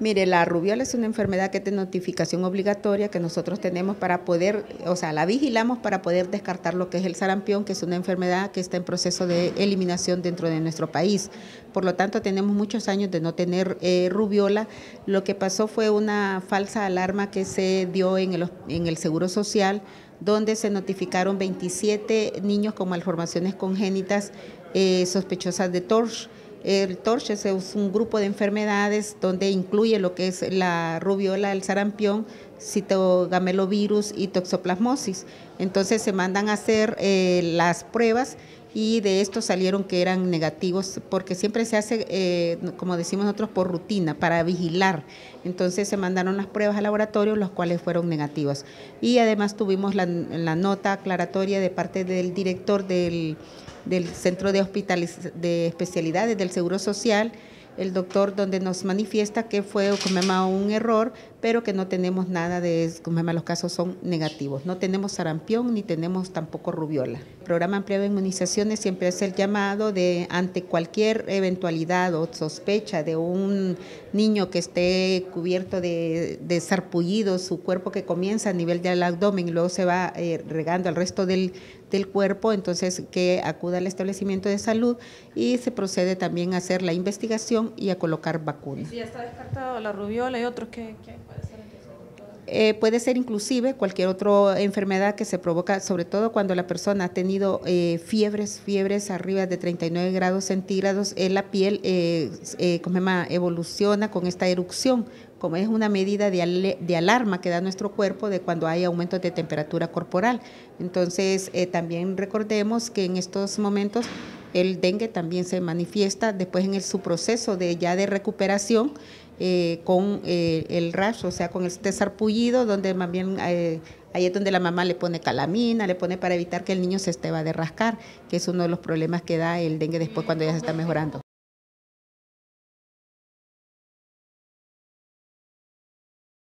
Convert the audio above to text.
Mire, la rubiola es una enfermedad que tiene notificación obligatoria que nosotros tenemos para poder, o sea, la vigilamos para poder descartar lo que es el sarampión, que es una enfermedad que está en proceso de eliminación dentro de nuestro país. Por lo tanto, tenemos muchos años de no tener eh, rubiola. Lo que pasó fue una falsa alarma que se dio en el, en el Seguro Social, donde se notificaron 27 niños con malformaciones congénitas eh, sospechosas de TORCH el TORCH es un grupo de enfermedades donde incluye lo que es la rubiola, el sarampión, citogamelovirus y toxoplasmosis. Entonces se mandan a hacer eh, las pruebas y de estos salieron que eran negativos, porque siempre se hace, eh, como decimos nosotros, por rutina, para vigilar. Entonces se mandaron las pruebas al laboratorio, los cuales fueron negativos. Y además tuvimos la, nota aclaratoria de parte del director del, Centro de, de Especialidades del Seguro Social, el doctor donde nos manifiesta que fue un error, pero que no tenemos nada de, como los casos son negativos. No tenemos sarampión ni tenemos tampoco rubiola. El programa ampliado de inmunizaciones siempre es el llamado de ante cualquier eventualidad o sospecha de un niño que esté cubierto de, de su cuerpo que comienza a nivel del abdomen y luego se va eh, regando al resto del, del cuerpo, entonces que acuda al establecimiento de salud y se procede también a hacer la investigación y a colocar vacunas. ¿Y está descartado la rubiola y otros que, eh, puede ser inclusive cualquier otra enfermedad que se provoca, sobre todo cuando la persona ha tenido eh, fiebres, fiebres arriba de 39 grados centígrados, en la piel eh, eh evoluciona con esta erupción, como es una medida de, de, alarma que da nuestro cuerpo de cuando hay aumento de temperatura corporal. Entonces, también recordemos que en estos momentos el dengue también se manifiesta después en su proceso de ya de recuperación eh, con eh, el rash, o sea, con este sarpullido, donde más bien eh, ahí es donde la mamá le pone calamina, le pone para evitar que el niño se esté va de rascar, que es uno de los problemas que da el dengue después cuando ya se está mejorando.